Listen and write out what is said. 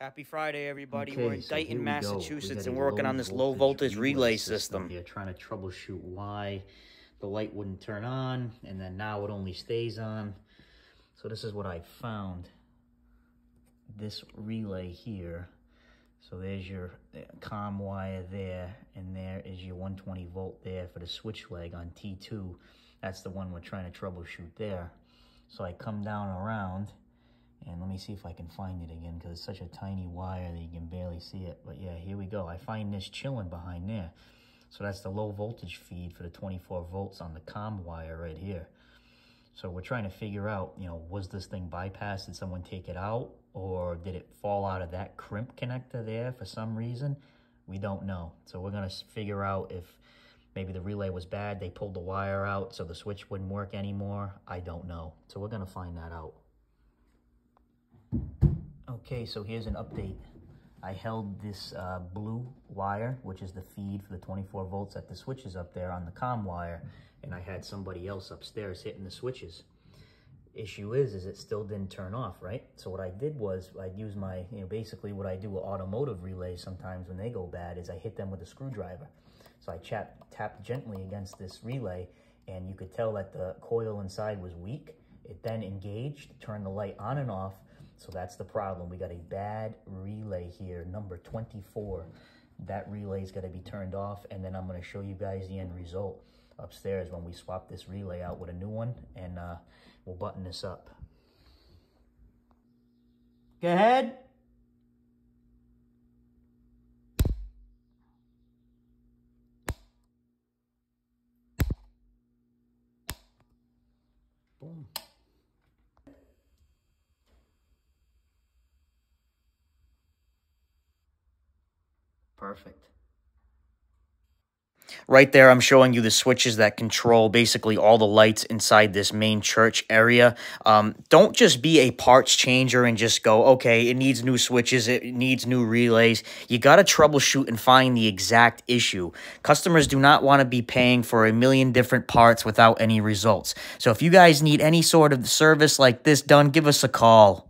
Happy Friday, everybody. Okay, We're in so Dayton, we go. We Massachusetts, and we're working on this low voltage relay system. Here, trying to troubleshoot why the light wouldn't turn on, and then now it only stays on. So this is what I found. This relay here. So there's your COM wire there, and there is your 120 volt there for the switch leg on T2. That's the one we're trying to troubleshoot there. So I come down around, and let me see if I can find it again, because it's such a tiny wire that you can barely see it. But yeah, here we go. I find this chilling behind there. So that's the low voltage feed for the 24 volts on the COM wire right here. So we're trying to figure out, you know, was this thing bypassed? Did someone take it out? Or did it fall out of that crimp connector there for some reason? We don't know. So we're going to figure out if maybe the relay was bad. They pulled the wire out so the switch wouldn't work anymore. I don't know. So we're going to find that out. Okay, so here's an update. I held this uh, blue wire, which is the feed for the 24 volts at the switches up there on the COM wire, and I had somebody else upstairs hitting the switches. Issue is, is it still didn't turn off, right? So what I did was I'd use my, you know, basically what I do with automotive relays sometimes when they go bad is I hit them with a screwdriver. So I chap, tapped gently against this relay, and you could tell that the coil inside was weak. It then engaged, turned the light on and off, so that's the problem. We got a bad relay here, number 24. That relay's got to be turned off, and then I'm going to show you guys the end result upstairs when we swap this relay out with a new one, and uh, we'll button this up. Go ahead. Boom. Perfect. Right there, I'm showing you the switches that control basically all the lights inside this main church area. Um, don't just be a parts changer and just go, okay, it needs new switches, it needs new relays. You got to troubleshoot and find the exact issue. Customers do not want to be paying for a million different parts without any results. So if you guys need any sort of service like this done, give us a call.